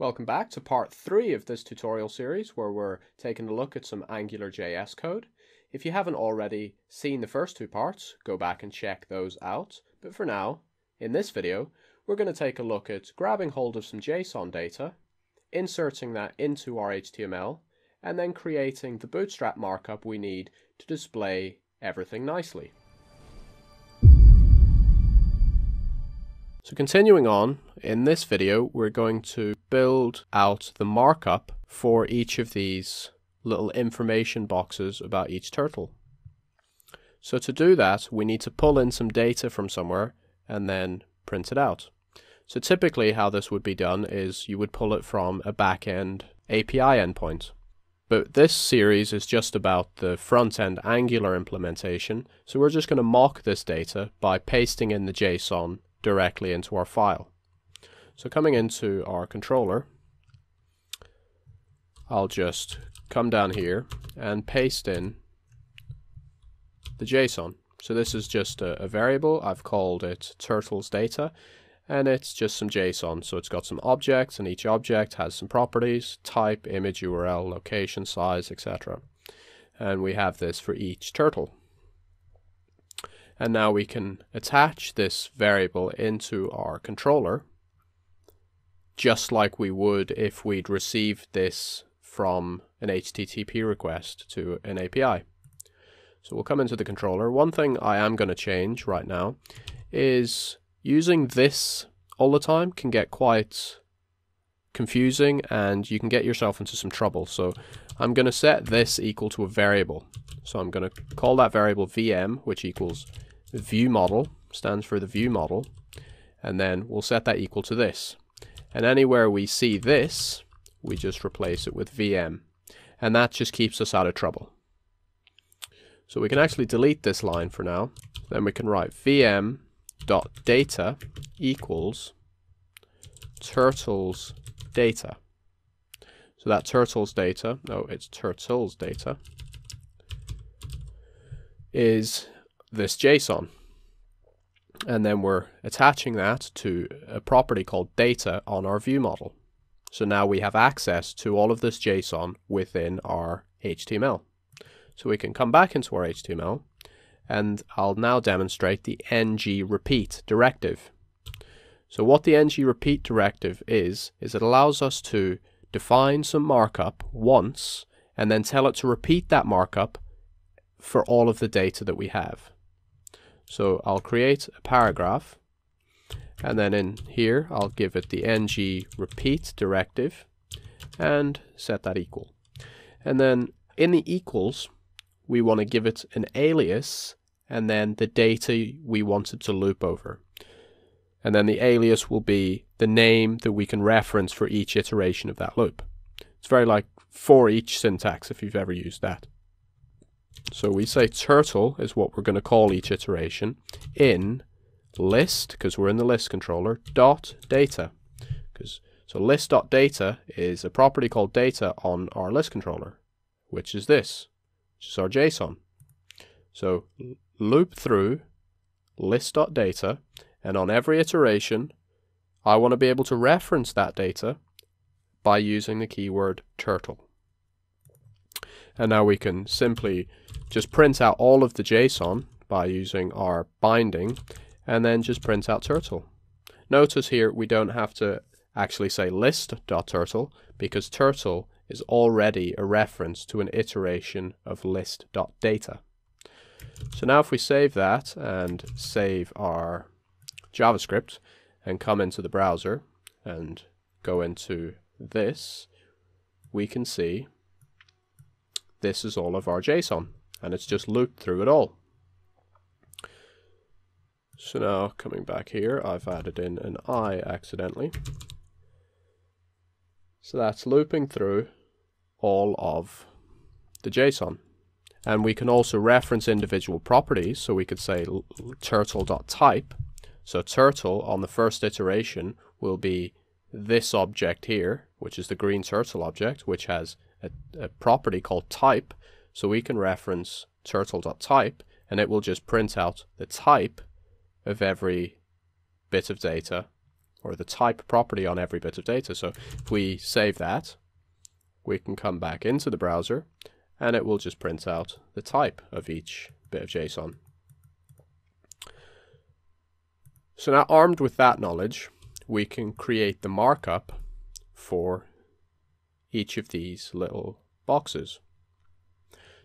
Welcome back to part 3 of this tutorial series where we're taking a look at some AngularJS code. If you haven't already seen the first two parts, go back and check those out. But for now, in this video, we're going to take a look at grabbing hold of some JSON data, inserting that into our HTML, and then creating the bootstrap markup we need to display everything nicely. So continuing on, in this video we're going to build out the markup for each of these little information boxes about each turtle. So to do that we need to pull in some data from somewhere and then print it out. So typically how this would be done is you would pull it from a backend API endpoint. But this series is just about the front-end Angular implementation, so we're just going to mock this data by pasting in the JSON directly into our file. So coming into our controller, I'll just come down here and paste in the JSON. So this is just a, a, variable. I've called it turtles data and it's just some JSON. So it's got some objects and each object has some properties, type, image, URL, location, size, etc. And we have this for each turtle. And now we can attach this variable into our controller, just like we would if we'd received this from an HTTP request to an API. So we'll come into the controller. One thing I am going to change right now is using this all the time can get quite confusing and you can get yourself into some trouble. So I'm going to set this equal to a variable. So I'm going to call that variable VM, which equals view model stands for the view model and then we'll set that equal to this and anywhere we see this we just replace it with VM and that just keeps us out of trouble. So we can actually delete this line for now. Then we can write VM dot data equals turtles data. So that turtles data no it's turtles data is this JSON. And then we're attaching that to a property called data on our view model. So now we have access to all of this JSON within our HTML. So we can come back into our HTML and I'll now demonstrate the ng repeat directive. So what the ng repeat directive is, is it allows us to define some markup once and then tell it to repeat that markup for all of the data that we have. So I'll create a paragraph and then in here I'll give it the ng repeat directive and set that equal. And then in the equals we want to give it an alias and then the data we want it to loop over. And then the alias will be the name that we can reference for each iteration of that loop. It's very like for each syntax if you've ever used that. So we say turtle is what we're going to call each iteration in list, because we're in the list controller, dot data. Because So list dot data is a property called data on our list controller, which is this, which is our JSON. So loop through list dot data, and on every iteration, I want to be able to reference that data by using the keyword turtle. And now we can simply just print out all of the JSON by using our binding and then just print out turtle. Notice here we don't have to actually say list.turtle because turtle is already a reference to an iteration of list.data. So now if we save that and save our JavaScript and come into the browser and go into this, we can see this is all of our JSON and it's just looped through it all. So now coming back here, I've added in an I accidentally. So that's looping through all of the JSON. And we can also reference individual properties. So we could say turtle.type. So turtle on the first iteration will be this object here, which is the green turtle object, which has a, a property called type. So we can reference turtle.type and it will just print out the type of every bit of data or the type property on every bit of data. So if we save that, we can come back into the browser and it will just print out the type of each bit of JSON. So now armed with that knowledge, we can create the markup for each of these little boxes.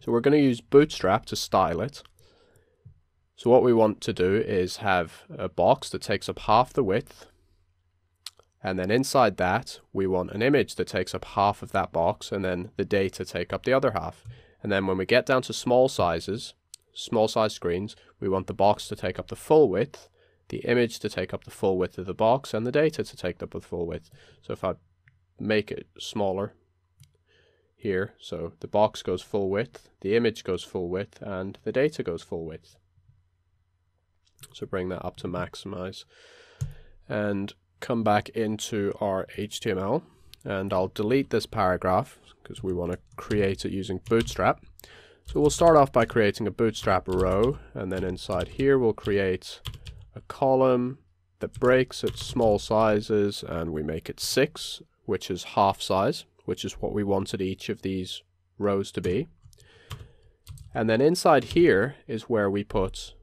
So we're going to use Bootstrap to style it. So what we want to do is have a box that takes up half the width. And then inside that, we want an image that takes up half of that box and then the data take up the other half. And then when we get down to small sizes, small size screens, we want the box to take up the full width, the image to take up the full width of the box, and the data to take up the full width. So if I make it smaller, here. So the box goes full width, the image goes full width, and the data goes full width. So bring that up to maximize and come back into our HTML and I'll delete this paragraph because we want to create it using Bootstrap. So we'll start off by creating a Bootstrap row and then inside here we'll create a column that breaks at small sizes and we make it 6 which is half size which is what we wanted each of these rows to be. And then inside here is where we put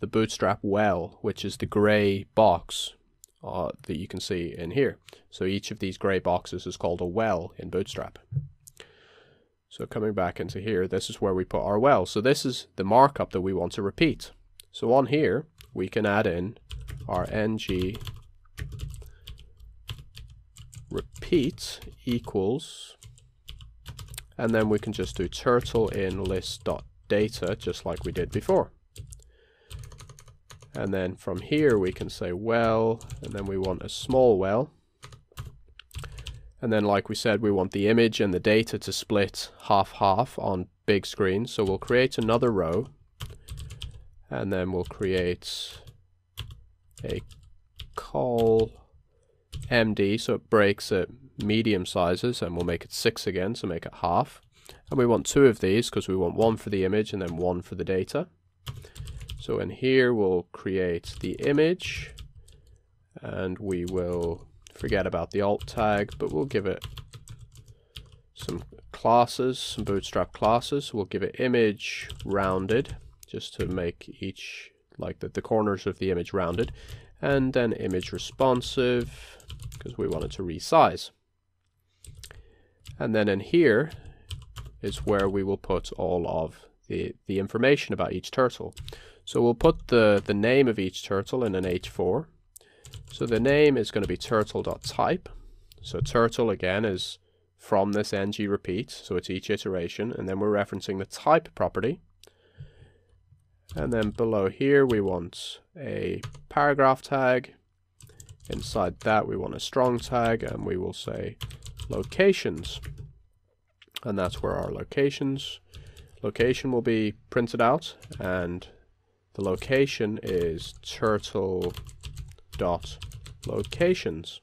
the bootstrap well, which is the gray box uh, that you can see in here. So each of these gray boxes is called a well in bootstrap. So coming back into here, this is where we put our well. So this is the markup that we want to repeat. So on here, we can add in our ng repeat equals, and then we can just do turtle in list dot data just like we did before. And then from here we can say well, and then we want a small well. And then like we said, we want the image and the data to split half-half on big screen. So we'll create another row. And then we'll create a call MD, so it breaks at medium sizes, and we'll make it 6 again, so make it half. And we want two of these, because we want one for the image and then one for the data. So in here, we'll create the image, and we will forget about the alt tag, but we'll give it some classes, some bootstrap classes. We'll give it image rounded, just to make each, like the, the corners of the image rounded. And then image responsive, because we want it to resize. And then in here is where we will put all of the, the information about each turtle. So we'll put the, the name of each turtle in an H4. So the name is going to be turtle.type. So turtle again is from this ng repeat, so it's each iteration, and then we're referencing the type property. And then below here we want a paragraph tag, Inside that we want a strong tag and we will say locations. And that's where our locations location will be printed out and the location is turtle dot locations.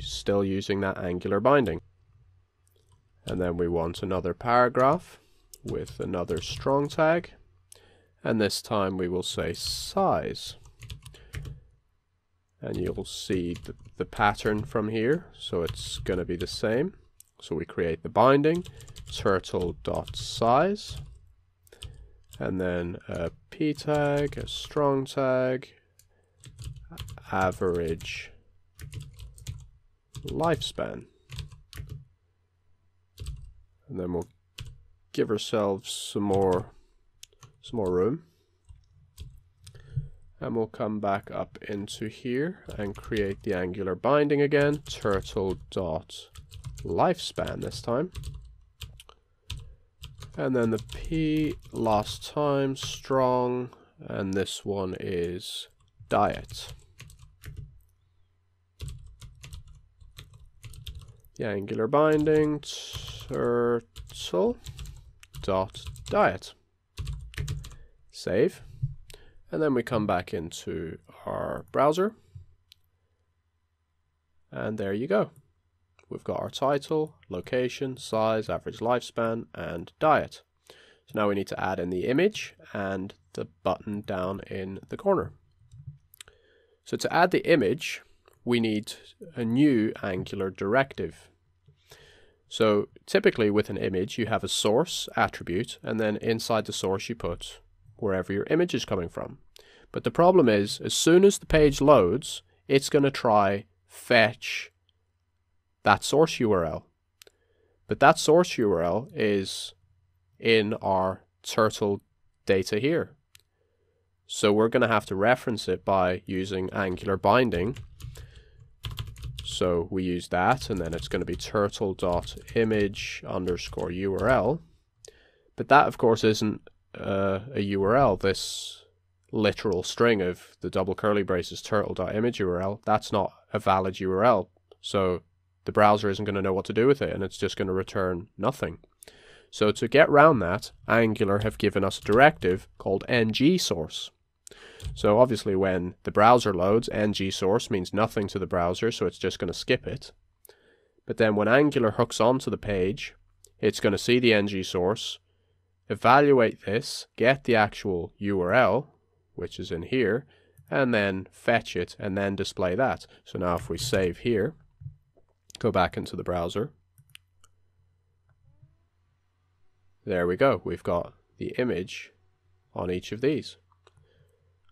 Still using that angular binding. And then we want another paragraph with another strong tag. And this time we will say size and you'll see the, the pattern from here. So it's going to be the same. So we create the binding turtle dot size and then a p tag a strong tag average lifespan. And then we'll give ourselves some more some more room and we'll come back up into here and create the angular binding again. Turtle dot lifespan this time. And then the p last time strong. And this one is diet. The angular binding turtle dot diet. Save and then we come back into our browser. And there you go. We've got our title, location, size, average lifespan, and diet. So now we need to add in the image and the button down in the corner. So to add the image, we need a new Angular directive. So typically with an image, you have a source attribute, and then inside the source you put wherever your image is coming from. But the problem is, as soon as the page loads, it's going to try fetch that source URL. But that source URL is in our turtle data here. So we're going to have to reference it by using Angular binding. So we use that, and then it's going to be turtle.image underscore URL. But that, of course, isn't uh, a URL. This literal string of the double curly braces turtle.image URL, that's not a valid URL. So the browser isn't going to know what to do with it, and it's just going to return nothing. So to get around that, Angular have given us a directive called ng source. So obviously when the browser loads, ng source means nothing to the browser, so it's just going to skip it. But then when Angular hooks onto the page, it's going to see the ng source, evaluate this, get the actual URL, which is in here, and then fetch it and then display that. So now if we save here, go back into the browser, There we go. We've got the image on each of these.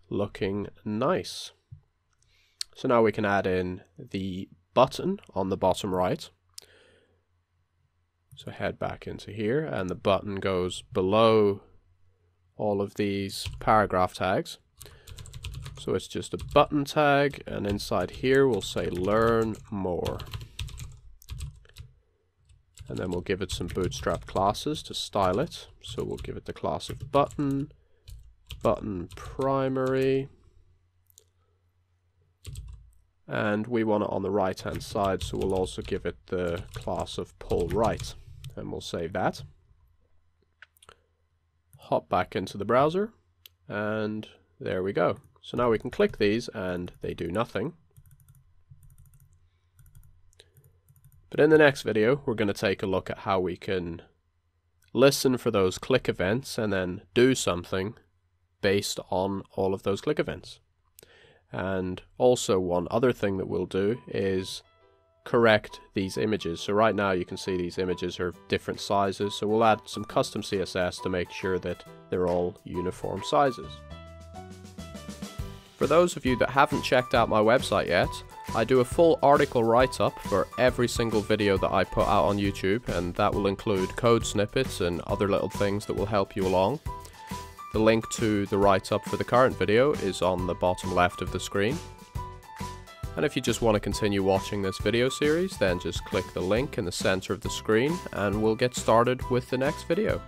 Looking nice. So now we can add in the button on the bottom right. So head back into here and the button goes below all of these paragraph tags. So it's just a button tag and inside here we'll say learn more and then we'll give it some bootstrap classes to style it. So we'll give it the class of button, button primary, and we want it on the right hand side so we'll also give it the class of pull right and we'll save that. Hop back into the browser and there we go. So now we can click these and they do nothing. But in the next video, we're going to take a look at how we can listen for those click events and then do something based on all of those click events. And also one other thing that we'll do is correct these images. So right now you can see these images are different sizes. So we'll add some custom CSS to make sure that they're all uniform sizes. For those of you that haven't checked out my website yet, I do a full article write-up for every single video that I put out on YouTube and that will include code snippets and other little things that will help you along. The link to the write-up for the current video is on the bottom left of the screen. And if you just want to continue watching this video series, then just click the link in the center of the screen and we'll get started with the next video.